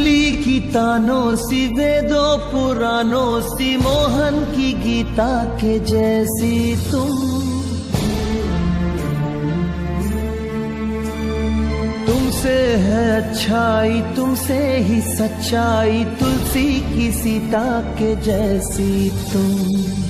अंजलि की तानों सी वेदों पुरानों सी, मोहन की गीता के जैसी तुम। तुमसे है अच्छाई, तुमसे ही सच्चाई, तुलसी की सीता के जैसी तुम।